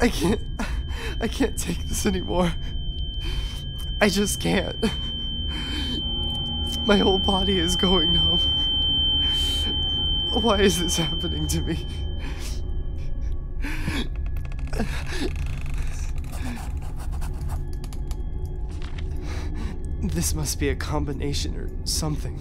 I can't. I can't take this anymore. I just can't. My whole body is going numb. Why is this happening to me? This must be a combination or something.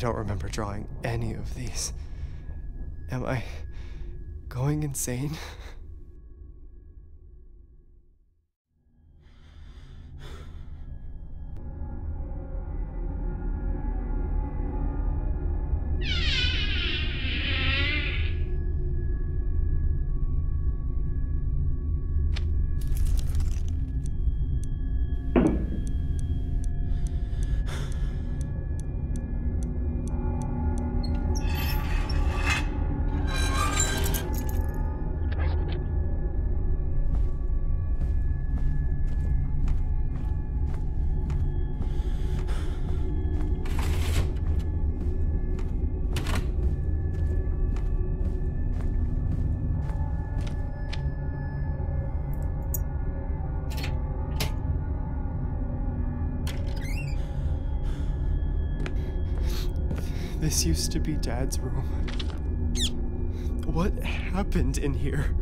Don't remember drawing any of these. Am I going insane? This used to be Dad's room. What happened in here?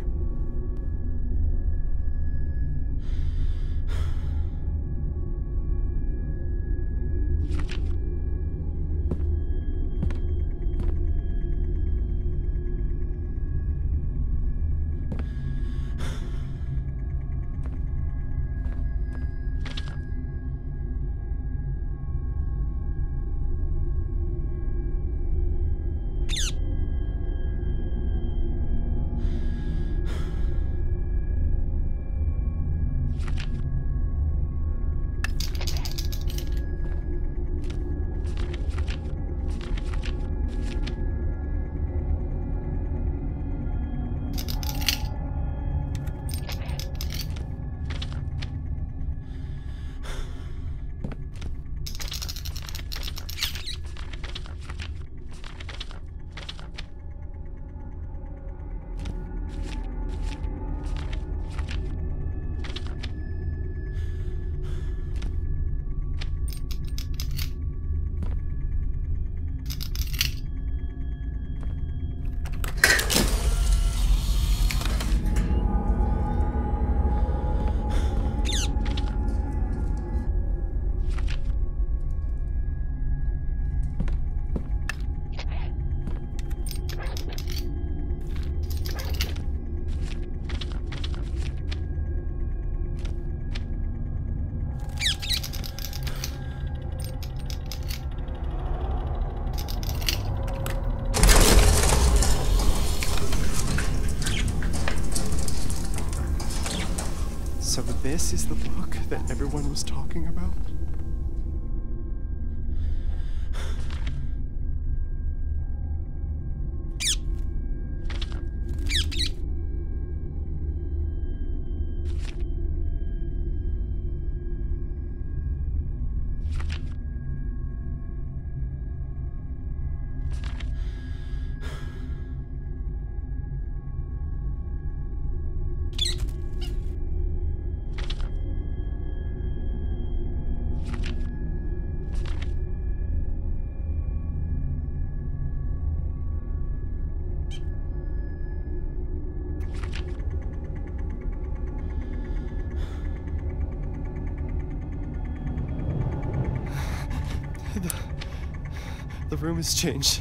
This is the book that everyone was talking about? Room has changed.